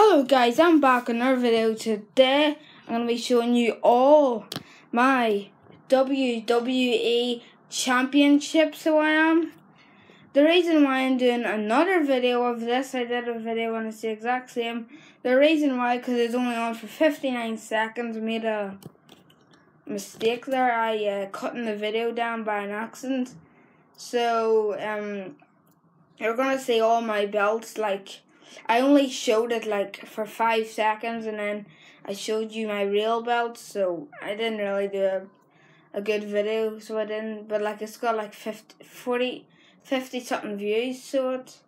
Hello guys, I'm back in another video today. I'm going to be showing you all my WWE Championships who I am. The reason why I'm doing another video of this, I did a video and it's the exact same. The reason why, because it's only on for 59 seconds, I made a mistake there. I uh, cutting the video down by an accident. So, um, you're going to see all my belts like I only showed it like for five seconds and then I showed you my real belt, so I didn't really do a, a good video, so I didn't, but like it's got like 50, 40, 50 something views, so it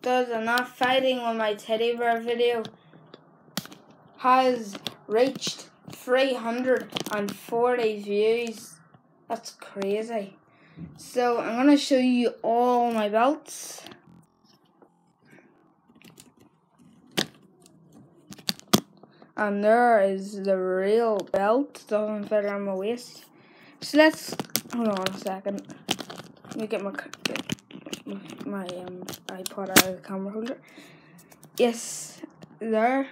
does, that fighting on my teddy bear video has reached 340 views. That's crazy. So I'm going to show you all my belts. And there is the real belt doesn't fit around my waist so let's hold on a second. Let me get my get my um iPod out of the camera holder. Yes there.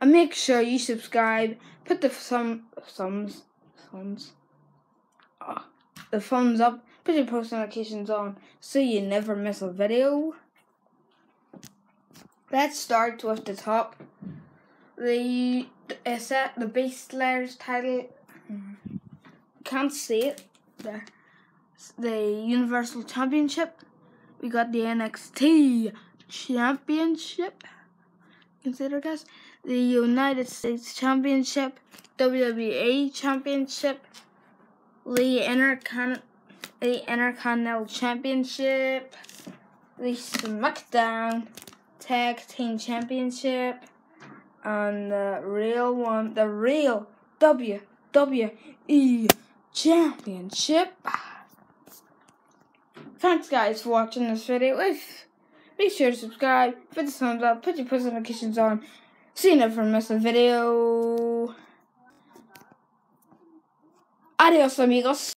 And make sure you subscribe. Put the thumb thumbs thumbs oh, the thumbs up. Put your post notifications on so you never miss a video. Let's start with the top the is that the Beast Slayers title. Mm-hmm. Can't see it. The the Universal Championship. We got the NXT Championship. Consider guys the United States Championship, WWE Championship, the Intercon the Intercontinental Championship, the SmackDown Tag Team Championship and the real one, the real WWE Championship. Thanks guys for watching this video. If make sure to subscribe, put the thumbs up, put your post notifications on, so you never miss a video. Adios amigos.